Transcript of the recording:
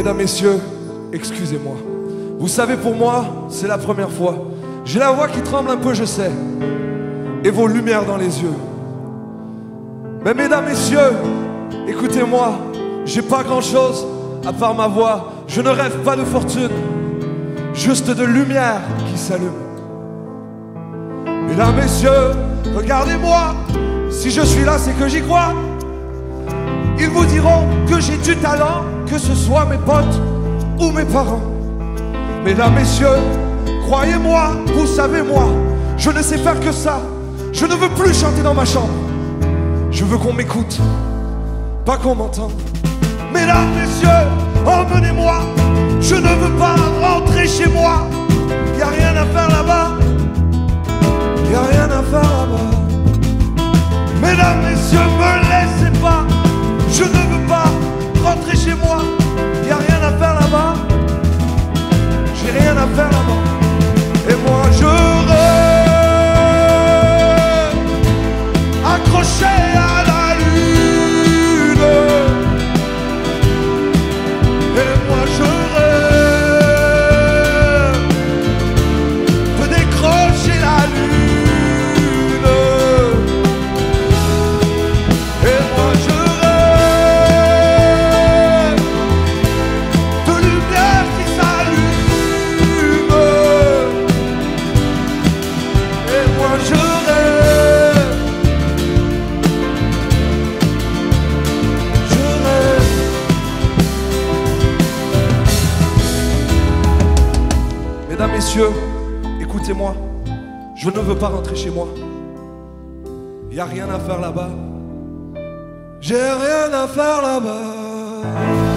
Mesdames, Messieurs, excusez-moi. Vous savez, pour moi, c'est la première fois. J'ai la voix qui tremble un peu, je sais. Et vos lumières dans les yeux. Mais mesdames, messieurs, écoutez-moi. J'ai pas grand-chose à part ma voix. Je ne rêve pas de fortune. Juste de lumière qui s'allume. Mesdames, messieurs, regardez-moi. Si je suis là, c'est que j'y crois. Ils vous diront que j'ai du talent, que ce soit mes potes ou mes parents. Mesdames, messieurs, croyez-moi, vous savez moi, je ne sais faire que ça. Je ne veux plus chanter dans ma chambre. Je veux qu'on m'écoute, pas qu'on m'entende. Mesdames, messieurs, emmenez-moi. Je ne veux pas rentrer chez moi. Y a rien à faire là-bas. Y a rien à faire là-bas. Mesdames, messieurs, me laissez pas. Je ne veux pas rentrer chez moi. Mesdames, Messieurs, écoutez-moi, je ne veux pas rentrer chez moi. Il n'y a rien à faire là-bas. J'ai rien à faire là-bas.